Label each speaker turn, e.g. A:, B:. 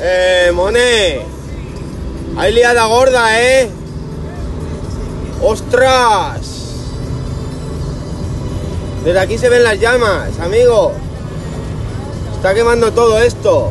A: Eh, Mone. Hay liada gorda, ¿eh? ¡Ostras! Desde aquí se ven las llamas, amigo. Está quemando todo esto.